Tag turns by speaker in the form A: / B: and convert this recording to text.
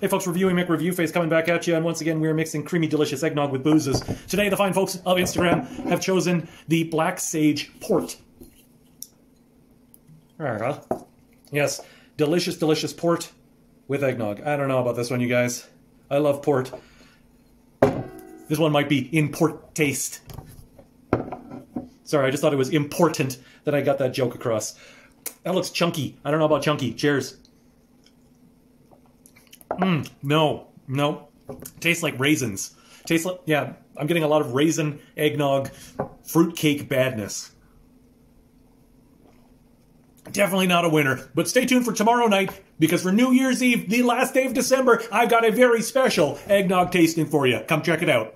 A: Hey folks, Reviewy McReviewface coming back at you, and once again we are mixing creamy delicious eggnog with boozes. Today the fine folks of Instagram have chosen the Black Sage Port. Uh, yes, delicious, delicious port with eggnog. I don't know about this one, you guys. I love port. This one might be in port taste. Sorry, I just thought it was important that I got that joke across. That looks chunky. I don't know about chunky. Cheers. Mmm, no, no. Tastes like raisins. Tastes like, yeah, I'm getting a lot of raisin, eggnog, fruitcake badness. Definitely not a winner, but stay tuned for tomorrow night because for New Year's Eve, the last day of December, I've got a very special eggnog tasting for you. Come check it out.